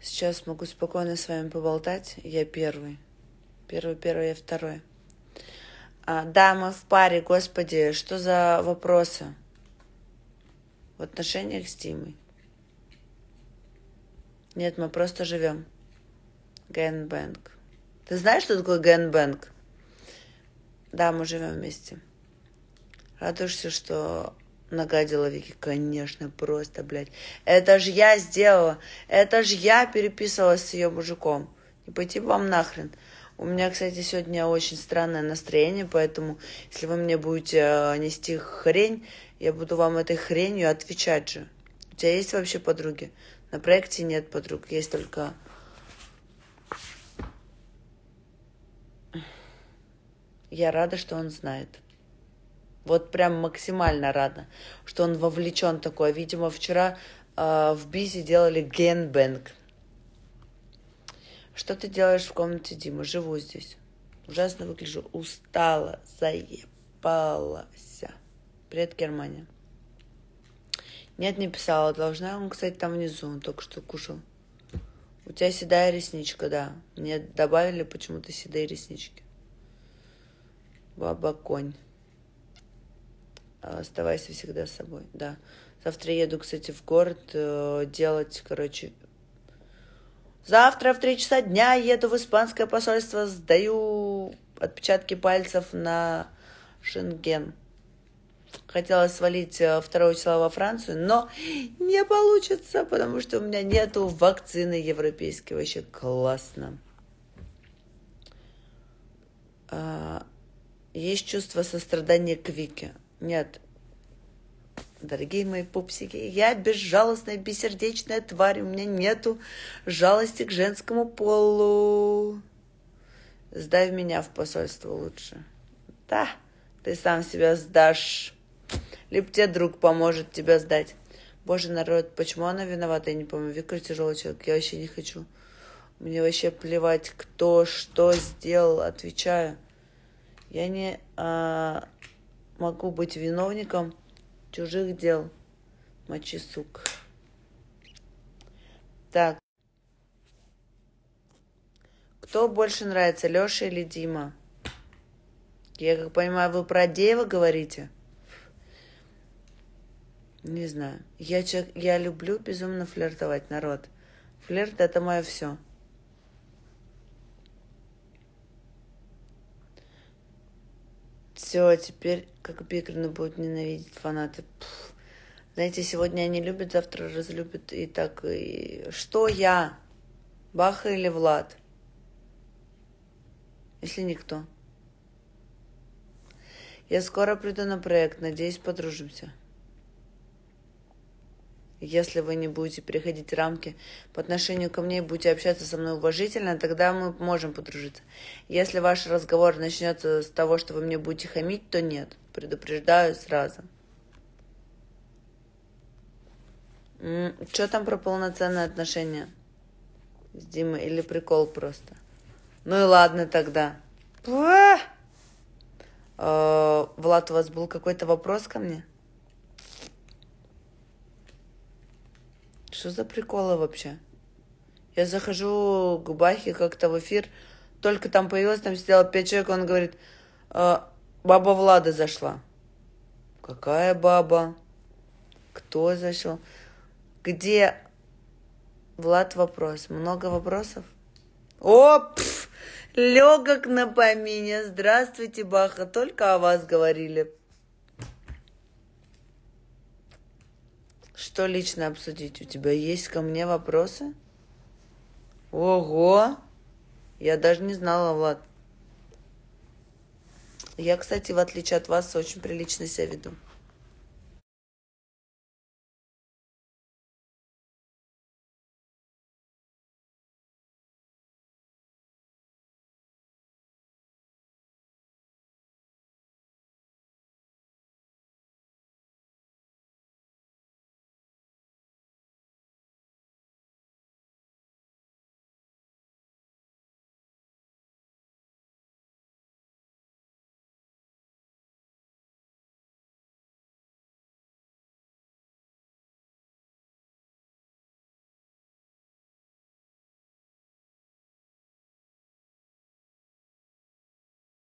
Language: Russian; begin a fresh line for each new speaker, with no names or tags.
Сейчас могу спокойно с вами поболтать. Я первый. Первый, первый, я второй. А, да, мы в паре, господи, что за вопросы в отношениях с Димой? Нет, мы просто живем. Gangbang. Ты знаешь, что такое gangbang? Да, мы живем вместе. Радуешься, что нагадила Вики? Конечно, просто, блядь. Это же я сделала. Это же я переписывалась с ее мужиком. Не пойти вам нахрен. У меня, кстати, сегодня очень странное настроение, поэтому если вы мне будете э, нести хрень, я буду вам этой хренью отвечать же. У тебя есть вообще подруги? На проекте нет подруг, есть только... Я рада, что он знает. Вот прям максимально рада, что он вовлечен такой. Видимо, вчера э, в Бизе делали генбэнг. Что ты делаешь в комнате Дима? Живу здесь. Ужасно выгляжу. Устала, заебалась. Привет, Германия. Нет, не писала. Должна. Он, кстати, там внизу. Он только что кушал. У тебя седая ресничка, да. Мне добавили почему-то седые реснички. Баба конь. Оставайся всегда с собой, да. Завтра еду, кстати, в город э, делать, короче, Завтра в три часа дня еду в испанское посольство, сдаю отпечатки пальцев на Шенген. Хотела свалить 2 э, числа во Францию, но не получится, потому что у меня нету вакцины европейской. Вообще классно. А, есть чувство сострадания к Вике. Нет, Дорогие мои пупсики, я безжалостная, бессердечная тварь, у меня нету жалости к женскому полу. Сдай меня в посольство лучше. Да, ты сам себя сдашь. Либо тебе друг поможет тебя сдать. Боже, народ, почему она виновата, я не помню. Виктор тяжелый человек, я вообще не хочу. Мне вообще плевать, кто что сделал, отвечаю. Я не а, могу быть виновником чужих дел. Мочи, сук. Так. Кто больше нравится, Леша или Дима? Я как понимаю, вы про Деева говорите? Не знаю. Я, человек, я люблю безумно флиртовать, народ. Флирт это мое все. Все, теперь как Бигрина будут ненавидеть фанаты. Знаете, сегодня они любят, завтра разлюбят. И так, и... Что я? Баха или Влад? Если никто. Я скоро приду на проект, надеюсь, подружимся. Если вы не будете переходить рамки по отношению ко мне и будете общаться со мной уважительно, тогда мы можем подружиться. Если ваш разговор начнется с того, что вы мне будете хамить, то нет. Предупреждаю сразу. Что там про полноценные отношения с Димой? Или прикол просто? Ну и ладно тогда. А, Влад, у вас был какой-то вопрос ко мне? Что за приколы вообще? Я захожу к Бахе как-то в эфир, только там появилась, там сидела пять человек, он говорит, э, баба Влада зашла. Какая баба? Кто зашел? Где? Влад вопрос. Много вопросов? О, пф, легок на помине. Здравствуйте, Баха. Только о вас говорили. Что лично обсудить? У тебя есть ко мне вопросы? Ого! Я даже не знала, Влад. Я, кстати, в отличие от вас, очень прилично себя веду.